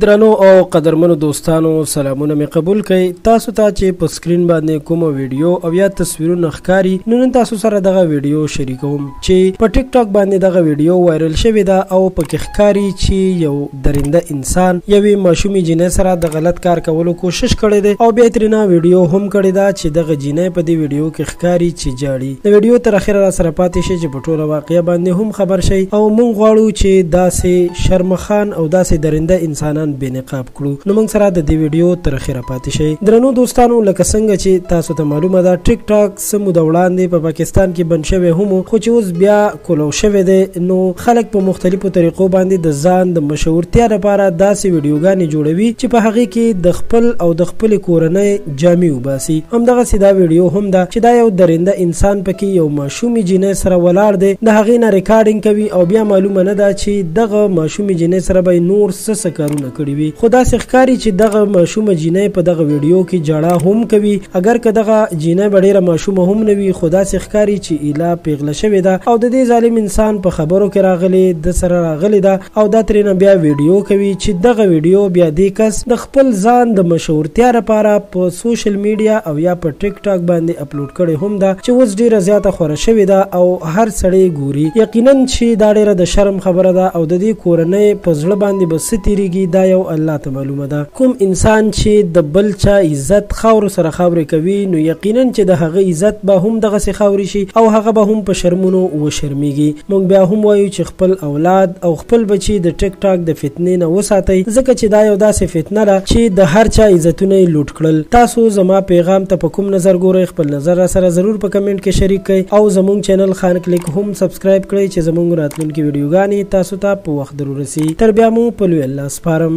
درنو او قدرمنو دوستانو سلامونه می قبول کړئ تاسو ته چې په سکرین باندې کومه ویډیو او یا تصویرونه ښکاری نو نن تاسو سره دغه ویډیو شریکوم چې په ټیک ټاک باندې دغه ویډیو وایرل شوې ده او پکې ښکاری چې یو درنده انسان یوې ماشومې جینۍ سره د غلط کار کولو کوشش کړی دی او بیا ترینه ویډیو هم کړې ده چې دغه جینۍ په دې ویډیو کې ښکاري چې جاړي د ویډیو تر اخره را سره پاتې شي چې په ټوله واقعه باندې هم خبر شئ او مونږ غواړو چې داسې شرمخان او داسې درنده انسانان بې نقاب کړو نو مونږ سره د دې ویډیو تر اخره پاتې شئ درنو دوستانو لکه څنګه چې تاسو ته معلومه ده ټیک ټاک څه موده وړاندې په پاکستان کې بند شوی هم خو چې اوس بیا کولو شوی دی نو خلک په مختلفو طریقو باندې د ځان د مشهورتیا لپاره داسې ویډیوګانې جوړوي چې په هغې کې د خپل او د خپلې کورنۍ جامې وباسي همدغسې دا ویډیو هم ده چې دا یو درنده انسان پکې یو ماشومې جینۍ سره ولاړ دی د هغې نه ریکارډینګ کوي او بیا معلومه نه ده چې دغه ماشومې جینۍ سره به نور څه څه کارونه کړي وي خو داسې ښکاري چې دغه ماشومه جینۍ په دغه ویډیو کې جړا هم کوي اګر که دغه جینۍ به ډېره ماشومه هم نه وي، خو داسې ښکاري چې ایله پېغله شوې ده او د دې ظالم انسان په خبرو کې راغلې، ده سره راغلې ده او دا ترېنه بیا ویډیو کوي چې دغه ویډیو بیا دې کس د خپل ځان د مشهورتیا لپاره په سوشل میډیا او یا په ټیک ټاک باندې اپلوډ کړې هم ده چې اوس ډېره زیاته خوره شوې ده او هر سړی یې ګوري. یقیناً چې دا ډېره د شرم خبره ده او د دې کورنۍ په زړه باندې به څه تېرېږي دا یو الله ته معلومه ده. مهمه ده. کوم انسان چې د بل چا عزت خاورو سره خاورې کوي، نو یقیناً چې د هغه عزت به هم دغسې خاورې شي او هغه به هم په شرمونو وشرمیږي. موږ بیا هم وایو چې خپل اولاد او خپل بچي د ټیک ټاک د فتنې نه وساتئ، ځکه چې دا یو داسې فتنه ده چې د هر چا عزتونه یې لوټ کړل. تاسو زما پیغام ته په کوم نظر ګورئ؟ خپل نظر راسره ضرور په کمنټ کې شریک کړئ او زموږ چینل خان کلیک هم سبسکرایب کړئ چې زموږ راتلونکې ویډیوګانې تاسو ته په وخت درورسي تر بیا مو په لوی الله سپارم.